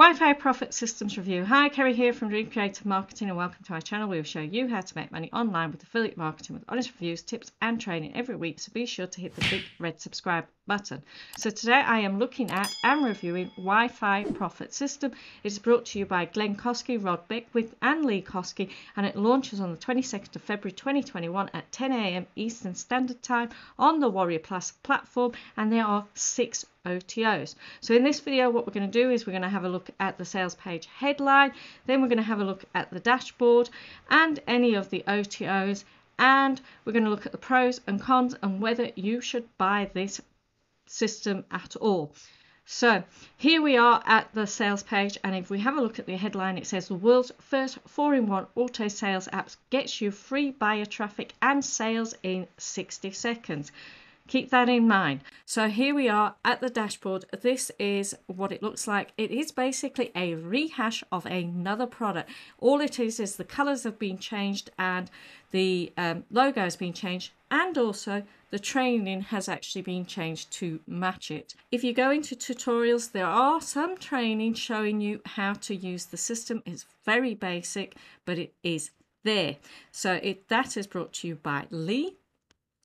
Wi-Fi Profit Systems Review. Hi, Kerry here from Dream Creative Marketing and welcome to our channel. We will show you how to make money online with affiliate marketing with honest reviews, tips and training every week. So be sure to hit the big red subscribe button. So today I am looking at and reviewing Wi-Fi Profit System. It is brought to you by Glynn Kosky, Rod Beckwith and Lee Kosky and it launches on the 22nd of February 2021 at 10am Eastern Standard Time on the Warrior Plus platform and there are six OTOs. So in this video what we're going to do is we're going to have a look at the sales page headline, then we're going to have a look at the dashboard and any of the OTOs and we're going to look at the pros and cons and whether you should buy this system at all. So here we are at the sales page and if we have a look at the headline it says the world's first 4-in-1 auto sales apps gets you free buyer traffic and sales in 60 seconds. Keep that in mind. So here we are at the dashboard. This is what it looks like. It is basically a rehash of another product. All it is is the colors have been changed and the um, logo has been changed and also the training has actually been changed to match it. If you go into tutorials, there are some training showing you how to use the system. It's very basic, but it is there. So it that is brought to you by Lee.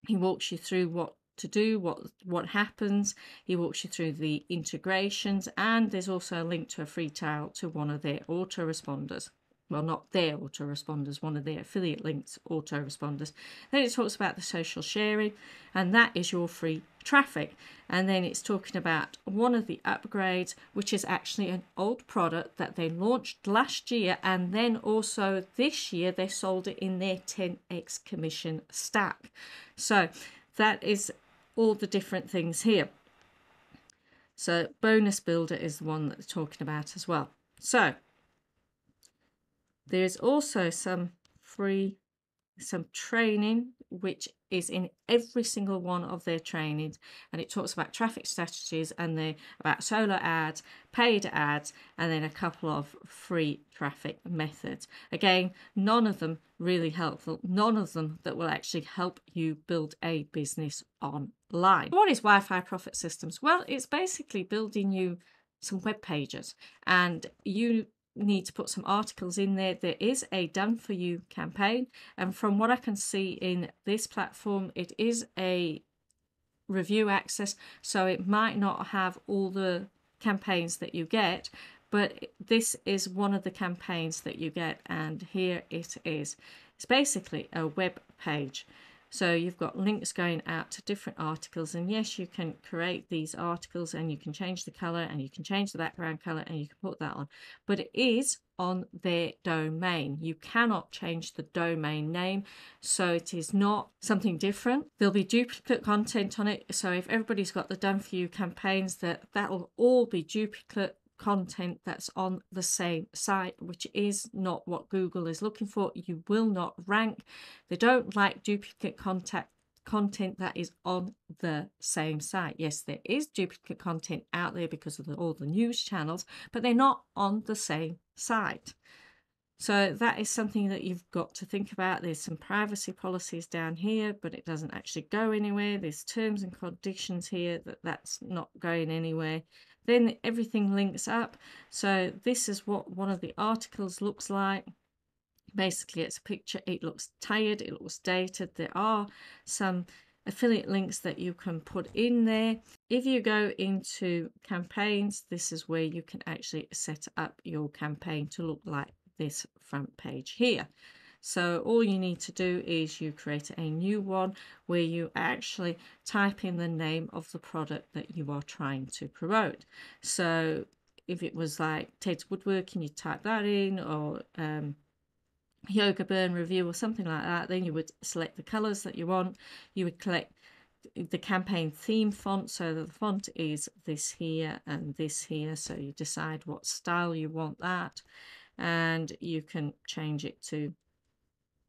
He walks you through what to do, what what happens. He walks you through the integrations, and there's also a link to a free trial to one of their autoresponders. Well, not their autoresponders, one of their affiliate links autoresponders. Then it talks about the social sharing, and that is your free traffic. And then it's talking about one of the upgrades, which is actually an old product that they launched last year, and then also this year they sold it in their 10x commission stack. So that is all the different things here. So bonus builder is the one that they're talking about as well. So there is also some free, some training which is in every single one of their trainings and it talks about traffic strategies and the about solo ads paid ads and then a couple of free traffic methods. Again none of them really helpful none of them that will actually help you build a business online. What is wi-fi profit systems? Well it's basically building you some web pages and you need to put some articles in there. There is a done for you campaign, and from what I can see in this platform, it is a review access, so it might not have all the campaigns that you get, but this is one of the campaigns that you get, and here it is. It's basically a web page. So you've got links going out to different articles and yes you can create these articles and you can change the color and you can change the background color and you can put that on but it is on their domain. You cannot change the domain name, so it is not something different. There'll be duplicate content on it, so if everybody's got the done for you campaigns, that that'll all be duplicate content that's on the same site, which is not what Google is looking for. You will not rank. They don't like duplicate contact content that is on the same site. Yes, there is duplicate content out there because of the, all the news channels, but they're not on the same site. So that is something that you've got to think about. There's some privacy policies down here, but it doesn't actually go anywhere. There's terms and conditions here that that's not going anywhere. Then everything links up. So this is what one of the articles looks like. Basically, it's a picture. It looks tired. It looks dated. There are some affiliate links that you can put in there. If you go into campaigns, this is where you can actually set up your campaign to look like this front page here. So all you need to do is you create a new one where you actually type in the name of the product that you are trying to promote. So if it was like Ted's Woodworking, you type that in or um, Yoga Burn Review or something like that. Then you would select the colors that you want. You would collect the campaign theme font so the font is this here and this here so you decide what style you want that and you can change it to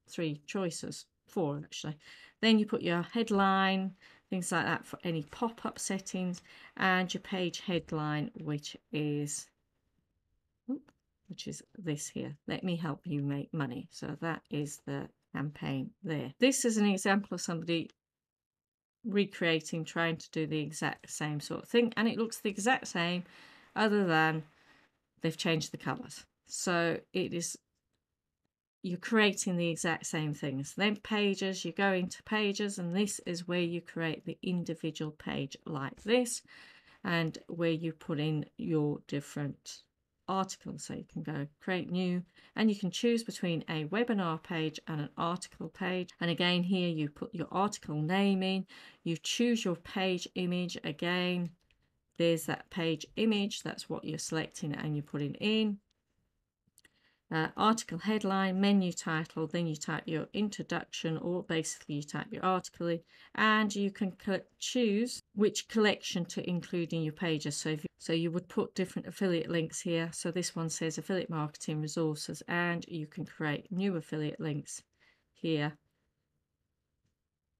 three choices, four actually. Then you put your headline, things like that for any pop-up settings, and your page headline, which is which is this here. Let me help you make money. So that is the campaign there. This is an example of somebody recreating, trying to do the exact same sort of thing, and it looks the exact same, other than they've changed the colours. So it is you're creating the exact same things. Then pages, you go into pages, and this is where you create the individual page like this, and where you put in your different articles. So you can go create new, and you can choose between a webinar page and an article page. And again, here you put your article name in, you choose your page image again. There's that page image, that's what you're selecting and you're putting in uh, article headline, menu title, then you type your introduction or basically you type your article in and you can choose which collection to include in your pages. So, you, so you would put different affiliate links here. So this one says affiliate marketing resources and you can create new affiliate links here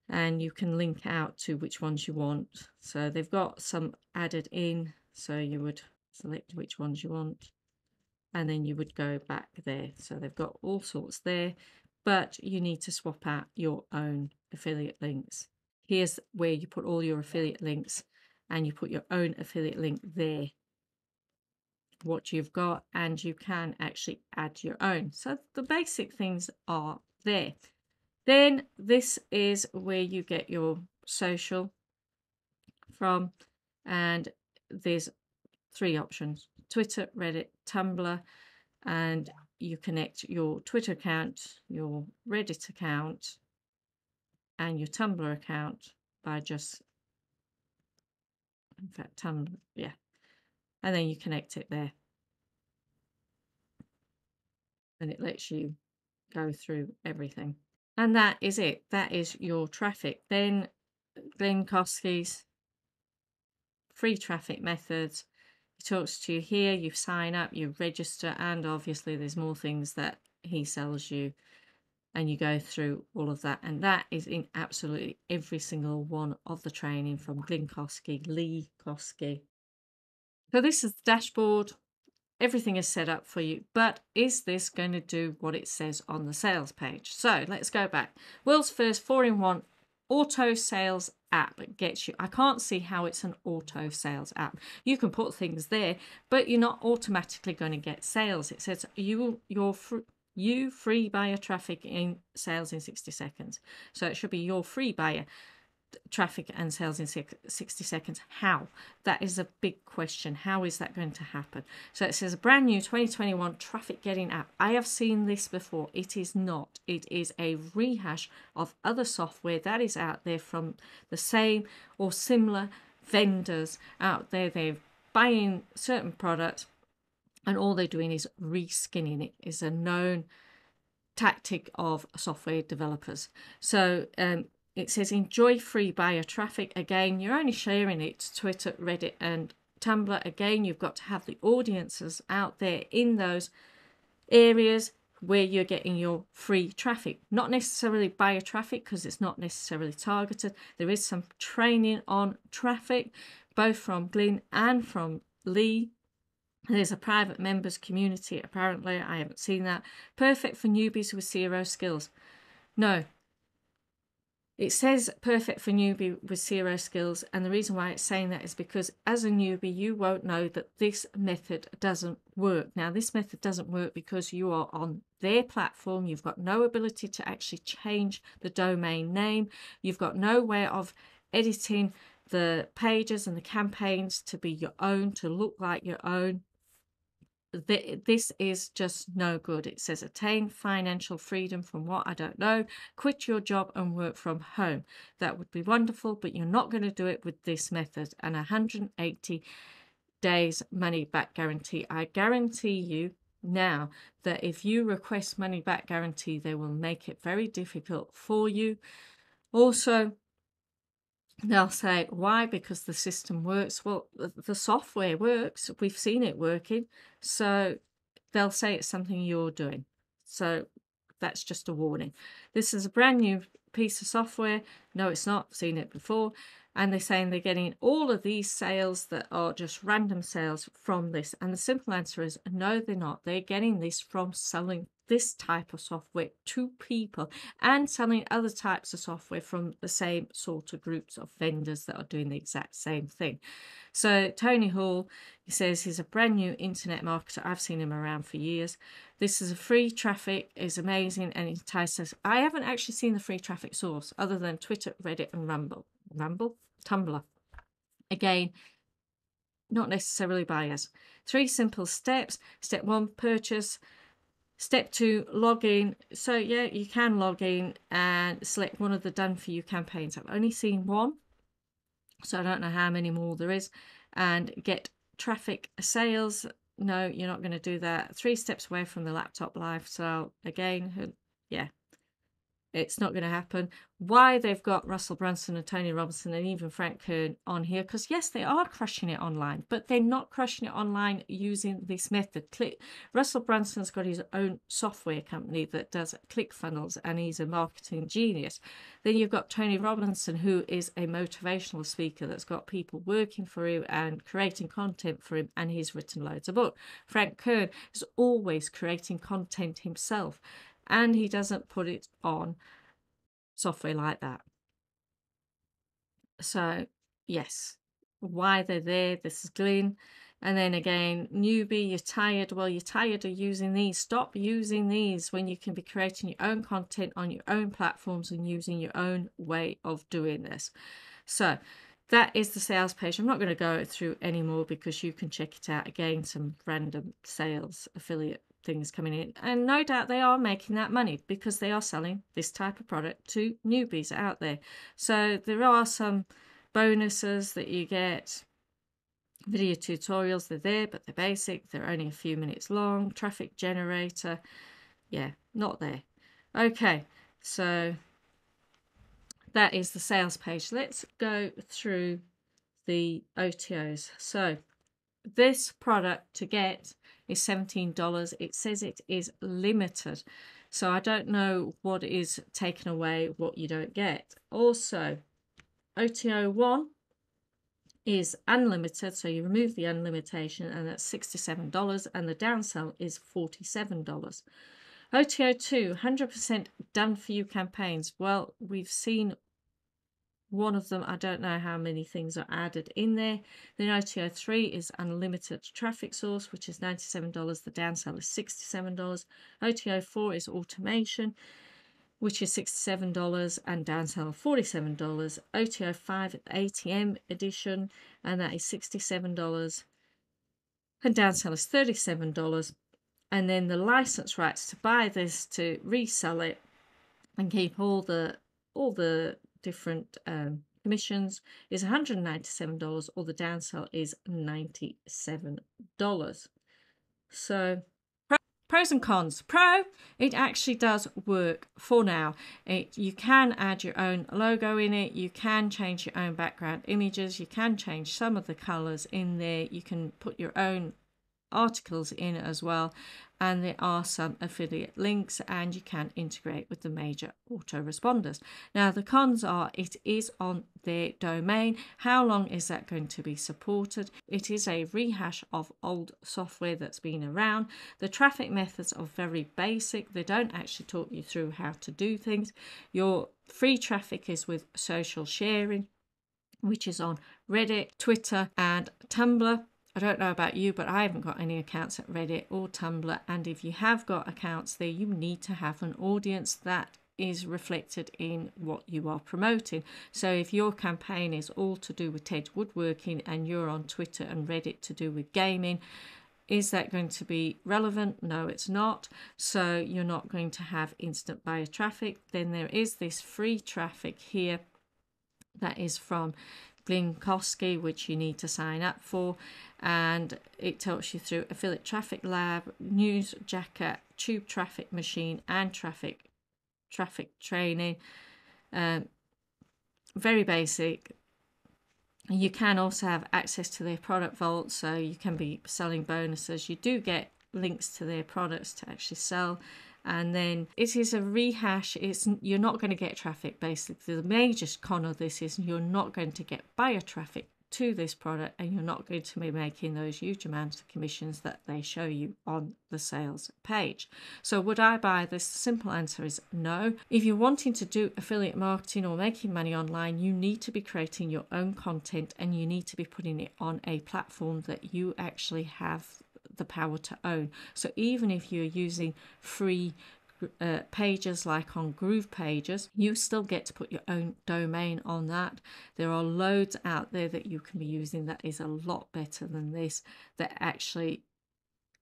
and you can link out to which ones you want. So they've got some added in so you would select which ones you want and then you would go back there. So they've got all sorts there, but you need to swap out your own affiliate links. Here's where you put all your affiliate links and you put your own affiliate link there. What you've got, and you can actually add your own. So the basic things are there. Then this is where you get your social from, and there's three options Twitter, Reddit, Tumblr, and you connect your Twitter account, your Reddit account, and your Tumblr account by just, in fact, Tumblr, yeah, and then you connect it there. And it lets you go through everything. And that is it. That is your traffic. Then Glynn Kosky's free traffic methods talks to you here, you sign up, you register, and obviously there's more things that he sells you and you go through all of that and that is in absolutely every single one of the training from Glynn Kosky, Lee Kosky. So this is the dashboard. Everything is set up for you, but is this going to do what it says on the sales page? So let's go back. World's first four-in-one auto sales app gets you. I can't see how it's an auto sales app. You can put things there, but you're not automatically going to get sales. It says you your fr- you free buyer traffic in sales in 60 seconds. So it should be your free buyer traffic and sales in 60 seconds. How? That is a big question. How is that going to happen? So it says a brand new 2021 traffic getting app. I have seen this before. It is not. It is a rehash of other software that is out there from the same or similar vendors out there. They're buying certain products and all they're doing is reskinning it. Is a known tactic of software developers. So um, it says enjoy free buyer traffic. Again, you're only sharing it to Twitter, Reddit, and Tumblr. Again, you've got to have the audiences out there in those areas where you're getting your free traffic. Not necessarily buyer traffic because it's not necessarily targeted. There is some training on traffic, both from Glynn and from Lee. There's a private members community, apparently. I haven't seen that. Perfect for newbies with zero skills. No, it says perfect for newbie with zero skills, and the reason why it's saying that is because as a newbie, you won't know that this method doesn't work. Now, this method doesn't work because you are on their platform, you've got no ability to actually change the domain name, you've got no way of editing the pages and the campaigns to be your own, to look like your own this is just no good. It says attain financial freedom from what I don't know, quit your job and work from home. That would be wonderful, but you're not going to do it with this method. And 180 days money back guarantee. I guarantee you now that if you request money back guarantee, they will make it very difficult for you. Also, they'll say why? Because the system works. Well the software works. We've seen it working. So they'll say it's something you're doing. So that's just a warning. This is a brand new piece of software. No it's not. I've seen it before. And they're saying they're getting all of these sales that are just random sales from this. And the simple answer is no, they're not. They're getting this from selling this type of software to people and selling other types of software from the same sort of groups of vendors that are doing the exact same thing. So Tony Hall, he says he's a brand new internet marketer. I've seen him around for years. This is a free traffic, is amazing and entices. I haven't actually seen the free traffic source other than Twitter, Reddit, and Rumble. Rumble? Tumblr. Again, not necessarily biased. Three simple steps. Step one, purchase. Step two, log in. So yeah, you can log in and select one of the done for you campaigns. I've only seen one, so I don't know how many more there is. And get traffic sales. No, you're not going to do that. Three steps away from the laptop lifestyle. Again, yeah, it's not going to happen. Why they've got Russell Brunson and Tony Robinson and even Frank Kern on here, because yes, they are crushing it online, but they're not crushing it online using this method. Click. Russell Brunson's got his own software company that does ClickFunnels, and he's a marketing genius. Then you've got Tony Robinson, who is a motivational speaker that's got people working for him and creating content for him, and he's written loads of books. Frank Kern is always creating content himself and he doesn't put it on software like that. So, yes, why they're there, this is Glynn. And then again, newbie, you're tired. Well, you're tired of using these. Stop using these when you can be creating your own content on your own platforms and using your own way of doing this. So, that is the sales page. I'm not going to go through anymore because you can check it out again. Some random sales affiliate things coming in. And no doubt they are making that money because they are selling this type of product to newbies out there. So there are some bonuses that you get. Video tutorials, they're there, but they're basic. They're only a few minutes long. Traffic generator, yeah, not there. Okay, so that is the sales page. Let's go through the OTOs. So this product to get is $17. It says it is limited. So I don't know what is taken away, what you don't get. Also, OTO 1 is unlimited, so you remove the unlimitation, and that's $67, and the downsell is $47. OTO 2, 100% done for you campaigns. Well, we've seen one of them, I don't know how many things are added in there. Then OTO 3 is unlimited traffic source, which is $97. The downsell is $67. OTO 4 is automation, which is $67 and downsell $47. OTO 5 ATM edition, and that is $67 and downsell is $37. And then the license rights to buy this to resell it and keep all the all the different um, commissions is $197 or the downsell is $97. So pros and cons pro it actually does work for now it you can add your own logo in it you can change your own background images you can change some of the colors in there you can put your own articles in as well and there are some affiliate links and you can integrate with the major autoresponders. Now the cons are it is on their domain. How long is that going to be supported? It is a rehash of old software that's been around. The traffic methods are very basic. They don't actually talk you through how to do things. Your free traffic is with social sharing which is on Reddit, Twitter, and Tumblr. I don't know about you, but I haven't got any accounts at Reddit or Tumblr. And if you have got accounts there, you need to have an audience that is reflected in what you are promoting. So if your campaign is all to do with TED woodworking and you're on Twitter and Reddit to do with gaming, is that going to be relevant? No, it's not. So you're not going to have instant buyer traffic. Then there is this free traffic here that is from Glynn Kosky, which you need to sign up for. And it talks you through Affiliate Traffic Lab, News Jacket, Tube Traffic Machine, and Traffic Traffic Training. Um, very basic. You can also have access to their product vault, so you can be selling bonuses. You do get links to their products to actually sell and then it is a rehash it's you're not going to get traffic basically the major con of this is you're not going to get buyer traffic to this product and you're not going to be making those huge amounts of commissions that they show you on the sales page. So, would I buy this? The simple answer is no. If you're wanting to do affiliate marketing or making money online, you need to be creating your own content and you need to be putting it on a platform that you actually have the power to own. So, even if you're using free uh, pages like on Groovepages, you still get to put your own domain on that. There are loads out there that you can be using that is a lot better than this, that actually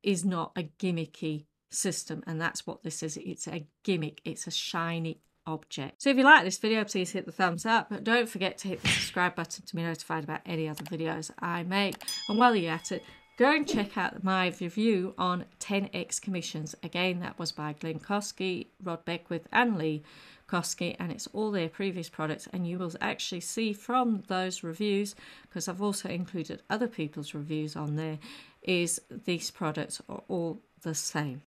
is not a gimmicky system. And that's what this is it's a gimmick, it's a shiny object. So if you like this video, please hit the thumbs up, but don't forget to hit the subscribe button to be notified about any other videos I make. And while you're at it, go and check out my review on 10x commissions. Again, that was by Glynn Kosky, Rod Beckwith, and Lee Kosky, and it's all their previous products. And you will actually see from those reviews, because I've also included other people's reviews on there, is these products are all the same.